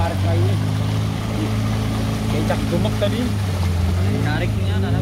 tarik kayo eh. Kaya tadi. Tarik niya na